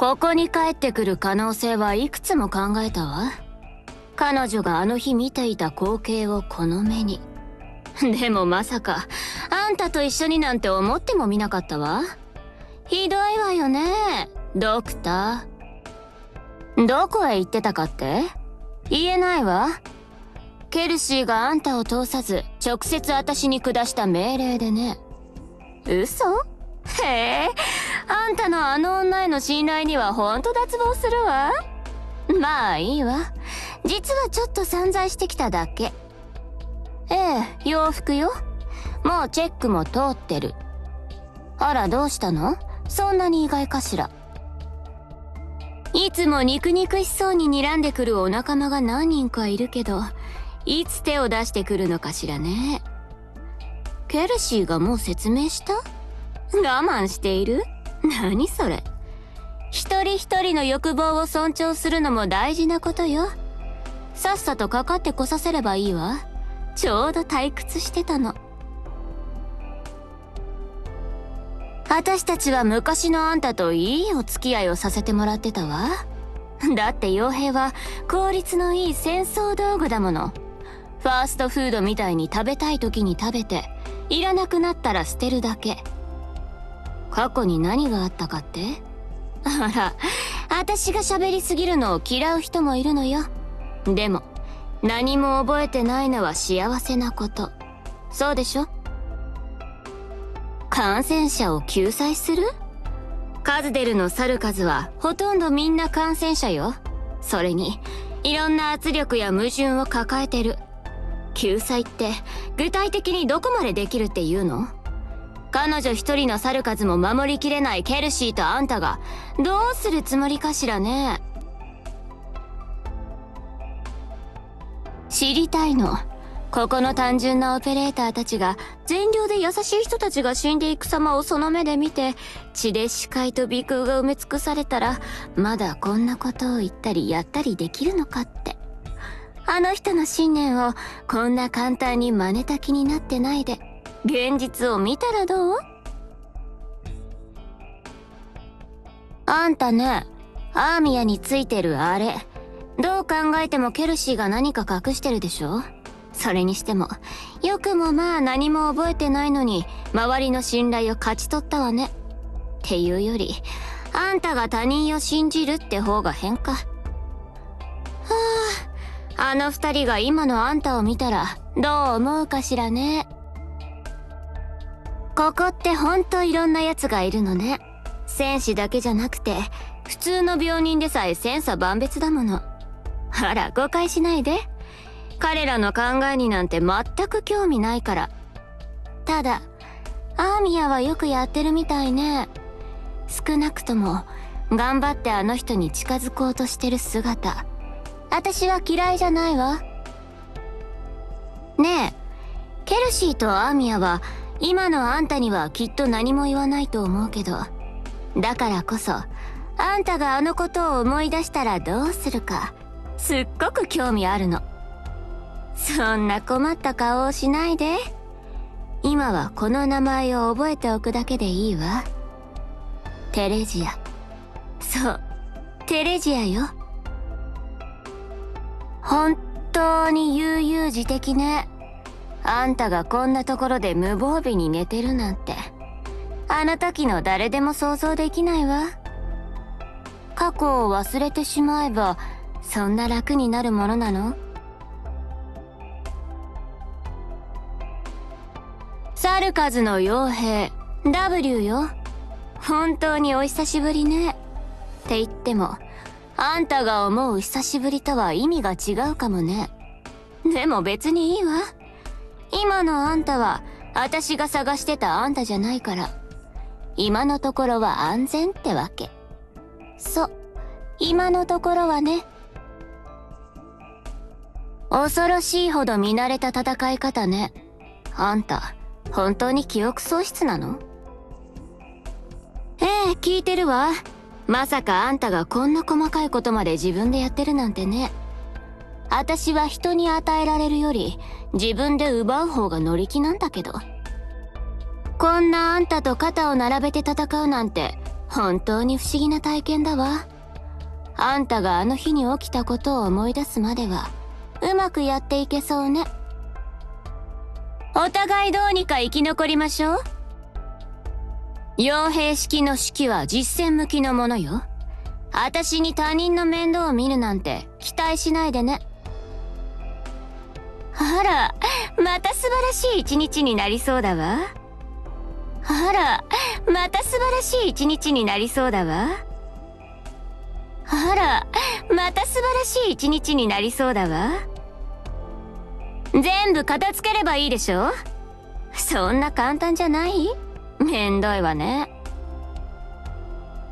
ここに帰ってくる可能性はいくつも考えたわ。彼女があの日見ていた光景をこの目に。でもまさかあんたと一緒になんて思ってもみなかったわ。ひどいわよねドクター。どこへ行ってたかって？言えないわ。ケルシーがあんたを通さず直接私に下した命令でね。嘘？たのあの女への信頼にはほんと脱帽するわ。まあいいわ。実はちょっと散財してきただけ。ええ洋服よ。もうチェックも通ってる。あらどうしたの？そんなに意外かしら。いつも肉肉しそうに睨んでくるお仲間が何人かいるけどいつ手を出してくるのかしらね。ケルシーがもう説明した？我慢している？何それ。一人一人の欲望を尊重するのも大事なことよ。さっさとかかってこさせればいいわ。ちょうど退屈してたの。私たちは昔のあんたといいお付き合いをさせてもらってたわ。だって傭兵は効率のいい戦争道具だもの。ファーストフードみたいに食べたい時に食べていらなくなったら捨てるだけ。過去に何があったかって？あら私が喋りすぎるのを嫌う人もいるのよ。でも何も覚えてないのは幸せなこと。そうでしょ？感染者を救済する？カズデルの去る数はほとんどみんな感染者よ。それにいろんな圧力や矛盾を抱えてる。救済って具体的にどこまでできるっていうの？彼女一人の去る数も守りきれないケルシーとあんたがどうするつもりかしらね。知りたいの。ここの単純なオペレーターたちが善良で優しい人たちが死んでいく様をその目で見て血で視界と鼻腔が埋め尽くされたらまだこんなことを言ったりやったりできるのかって。あの人の信念をこんな簡単に真似た気になってないで。現実を見たらどう？あんたねアーミヤについてるあれどう考えてもケルシーが何か隠してるでしょ？それにしてもよくもまあ何も覚えてないのに周りの信頼を勝ち取ったわね。っていうよりあんたが他人を信じるって方が変か。はああの二人が今のあんたを見たらどう思うかしらね。ここってほんといろんな奴がいるのね。戦士だけじゃなくて普通の病人でさえ千差万別だもの。あら誤解しないで。彼らの考えになんて全く興味ないから。ただアーミヤはよくやってるみたいね。少なくとも頑張ってあの人に近づこうとしてる姿。私は嫌いじゃないわ。ねえケルシーとアーミヤは今のあんたにはきっと何も言わないと思うけどだからこそあんたがあのことを思い出したらどうするかすっごく興味あるの。そんな困った顔をしないで。今はこの名前を覚えておくだけでいいわ。テレジア。そうテレジアよ。本当に悠々自適ね。あんたがこんなところで無防備に寝てるなんて。あの時の誰でも想像できないわ。過去を忘れてしまえばそんな楽になるものなの？サルカズの傭兵 W よ。本当にお久しぶりね。って言ってもあんたが思う久しぶりとは意味が違うかもね。でも別にいいわ。今のあんたは私が探してたあんたじゃないから。今のところは安全ってわけ。そう。今のところはね。恐ろしいほど見慣れた戦い方ね。あんた本当に記憶喪失なの？ええ聞いてるわ。まさかあんたがこんな細かいことまで自分でやってるなんてね。私は人に与えられるより自分で奪う方が乗り気なんだけど。こんなあんたと肩を並べて戦うなんて本当に不思議な体験だわ。あんたがあの日に起きたことを思い出すまではうまくやっていけそうね。お互いどうにか生き残りましょう。傭兵式の式は実戦向きのものよ。私に他人の面倒を見るなんて期待しないでね。あらまた素晴らしい一日になりそうだわ。あらまた素晴らしい一日になりそうだわ。あらまた素晴らしい一日になりそうだわ。全部片付ければいいでしょ？そんな簡単じゃない？めんどいわね。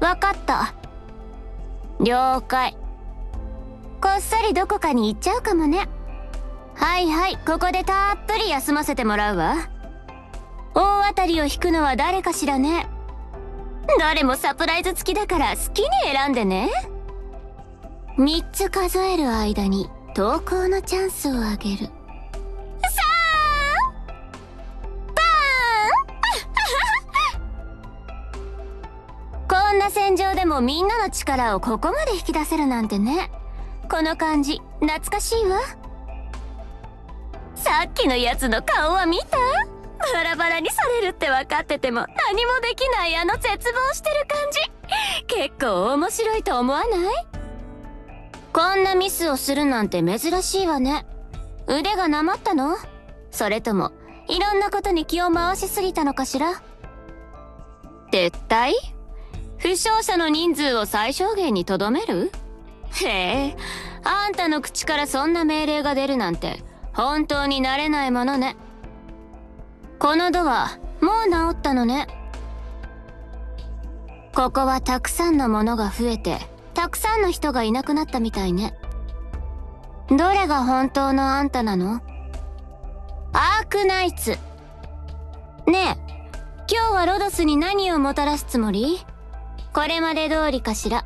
わかった。了解。こっそりどこかに行っちゃうかもね。はいはいここでたっぷり休ませてもらうわ。大当たりを引くのは誰かしらね。誰もサプライズ付きだから好きに選んでね。3つ数える間に投稿のチャンスをあげる。こんな戦場でもみんなの力をここまで引き出せるなんてね。この感じ懐かしいわ。さっきのやつの顔は見た？バラバラにされるって分かってても何もできないあの絶望してる感じ。結構面白いと思わない？こんなミスをするなんて珍しいわね。腕がなまったの？それともいろんなことに気を回しすぎたのかしら？撤退負傷者の人数を最小限にとどめる？へえあんたの口からそんな命令が出るなんて本当になれないものね。このドアもう治ったのね。ここはたくさんのものが増えてたくさんの人がいなくなったみたいね。どれが本当のあんたなの？アークナイツ。ねえ今日はロドスに何をもたらすつもり？これまで通りかしら？